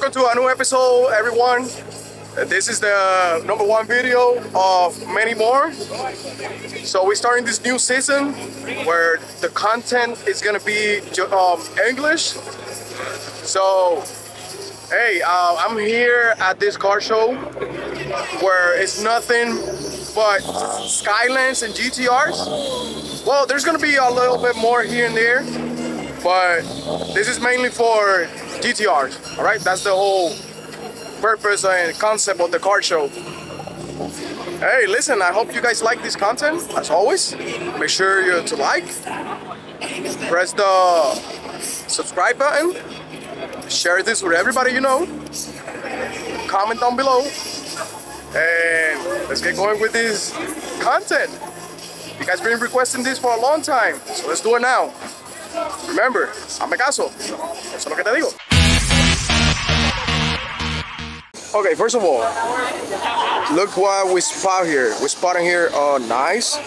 welcome to a new episode, everyone. Uh, This is the number one video of many more. So we're starting this new season where the content is gonna be um, English. So, hey, uh, I'm here at this car show where it's nothing but Skylines and GTRs. Well, there's gonna be a little bit more here and there, but this is mainly for GTRs. All right, that's the whole purpose and concept of the car show. Hey, listen, I hope you guys like this content. As always, make sure you to like, press the subscribe button, share this with everybody you know, comment down below, and let's get going with this content. You guys been requesting this for a long time, so let's do it now. Remember, hazme caso. Eso es lo que te digo. Okay, first of all, look what we spot here. We're spotting here a nice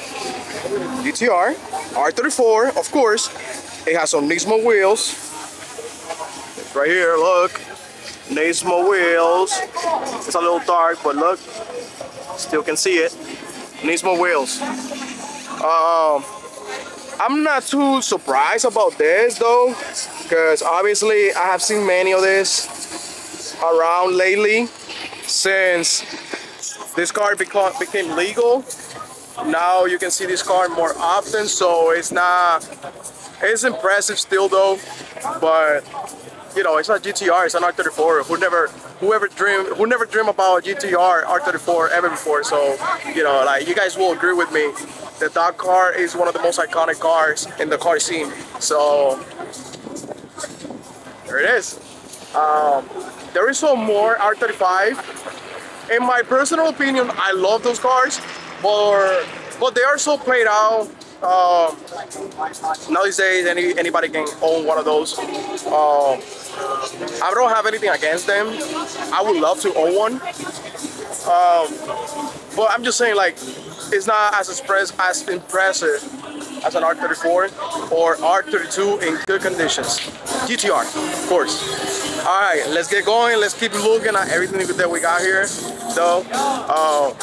GTR R34, of course. It has some Nismo wheels. Right here, look. Nismo wheels. It's a little dark, but look, still can see it. Nismo wheels. Um, I'm not too surprised about this though, because obviously I have seen many of this around lately since this car beca- became legal. Now you can see this car more often, so it's not. It's impressive still though, but you know it's not GTR. It's an R34. Who never, whoever dream, who never dream about GTR R34 ever before. So you know, like you guys will agree with me that that car is one of the most iconic cars in the car scene. So there it is. Um, there is some more R35. In my personal opinion, I love those cars, but but they are so played out. Um, nowadays, any anybody can own one of those. Um, I don't have anything against them. I would love to own one. Um, but I'm just saying, like, it's not as express as impressive as an R34 or R32 in good conditions. GTR, of course. All right, let's get going. Let's keep looking at everything that we got here. So, uh,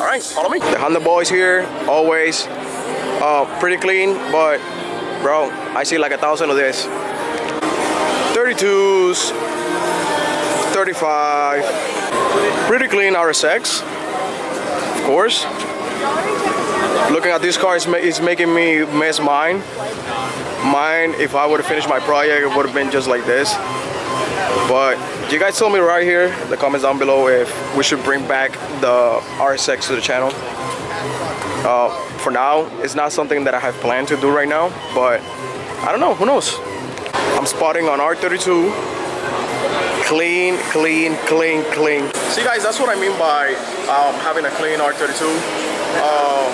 all right, follow me. The Honda boys here, always uh, pretty clean, but bro, I see like a thousand of this. 32s, 35, pretty clean RSX, of course. Looking at this car is, is making me miss mine. Mine, if I would have finished my project, it would have been just like this. But you guys tell me right here in the comments down below if we should bring back the RSX to the channel. Uh, for now, it's not something that I have planned to do right now, but I don't know, who knows? I'm spotting on R32. Clean, clean, clean, clean. See guys, that's what I mean by um, having a clean R32. Um,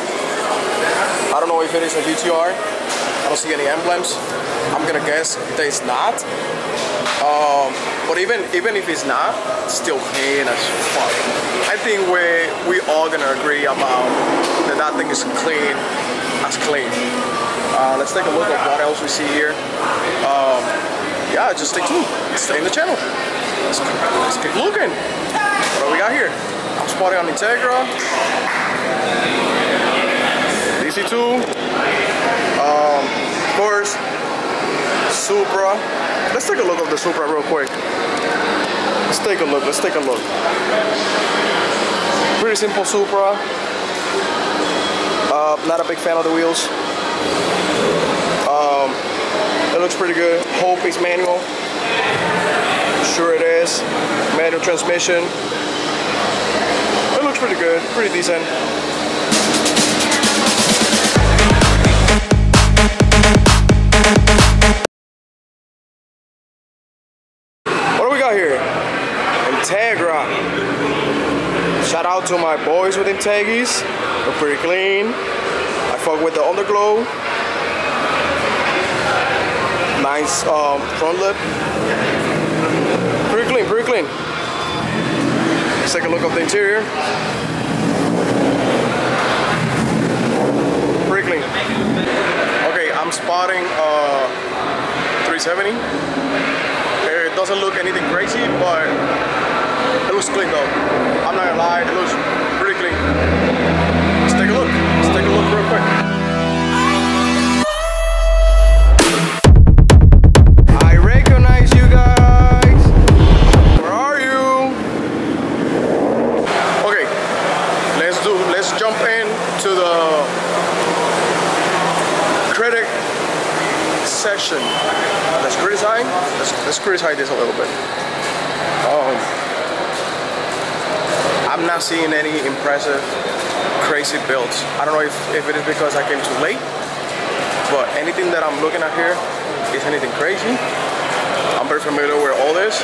I don't know if it is a GTR. I don't see any emblems. I'm gonna guess it's not. Um, but even even if it's not, it's still clean as fuck. I think we we all gonna agree about that that thing is clean as clean. Uh, let's take a look at what else we see here. Um, yeah, just stay tuned. Stay in the channel. Let's let's keep looking. What do we got here? I'm spotting on Integra. DC2. Um, of course, Supra. Let's take a look of the Supra real quick. Let's take a look. Let's take a look. Pretty simple Supra. Uh, not a big fan of the wheels. Um, it looks pretty good. Hope it's manual. Sure it is. Manual transmission. It looks pretty good. Pretty decent. What do we got here? Integra. Shout out to my boys with Integis. They're pretty clean. I fuck with the underglow. Nice um, front lip. Pretty clean, pretty clean. Let's take a look of the interior. Pretty clean. Okay, I'm spotting uh, 370. doesn't look anything crazy, but it looks clean though. I'm not gonna lie, it looks pretty clean. Let's take a look. Let's take a look real quick. I recognize you guys. Where are you? Okay, let's do. Let's jump in to the critic section. Let's criticize. Let's, let's criticize this a little bit. Um, I'm not seeing any impressive, crazy builds. I don't know if, if it is because I came too late, but anything that I'm looking at here is anything crazy. I'm very familiar with all this.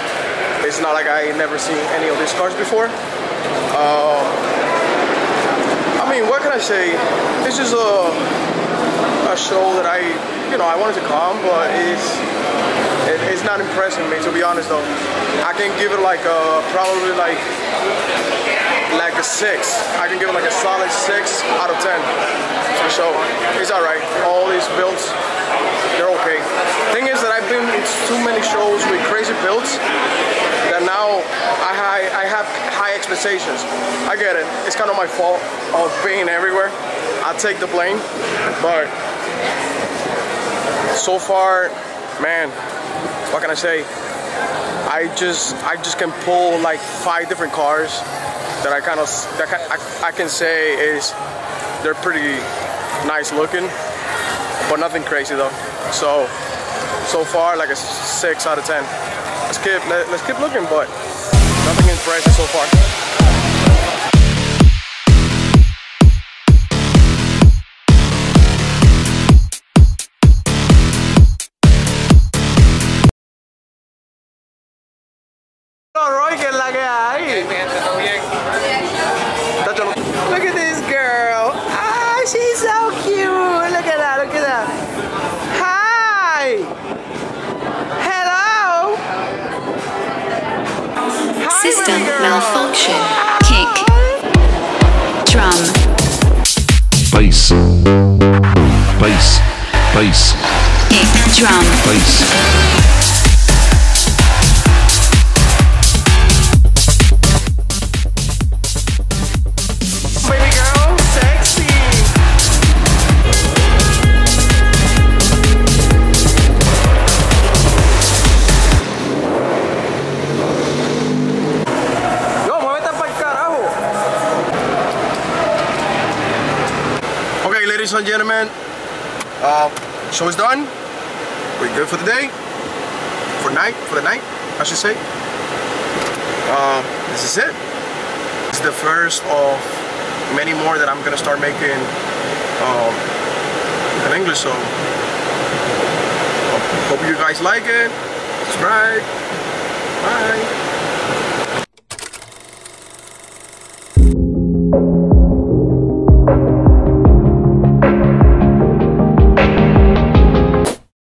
It's not like I never seen any of these cars before. Um, I mean, what can I say? This is a a show that I, you know, I wanted to come, but it's it, it's not impressing me to be honest though. I can give it like a probably like like a six. I can give it like a solid six out of ten. So it's alright. All these builds, they're okay. Thing is that I've been in too many shows with crazy builds that now I, I, I have high expectations. I get it. It's kind of my fault of being everywhere. I take the blame, but so far, man, what can I say? I just I just can pull like five different cars that I kind of that I, I can say is they're pretty nice looking, but nothing crazy though. So so far like a six out of ten. Let's keep let, let's keep looking, but nothing impressive so far. Malfunction. Kick. Drum. bass, bass, bass, Kick. Drum. bass. Uh, show is done. We're good for the day. For night, for the night, I should say. Uh, this is it. It's the first of many more that I'm gonna start making um, in English. So hope you guys like it. Subscribe. Bye.